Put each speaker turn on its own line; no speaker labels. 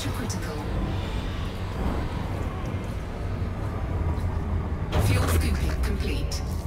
Ultra-critical. Fuel scooping complete.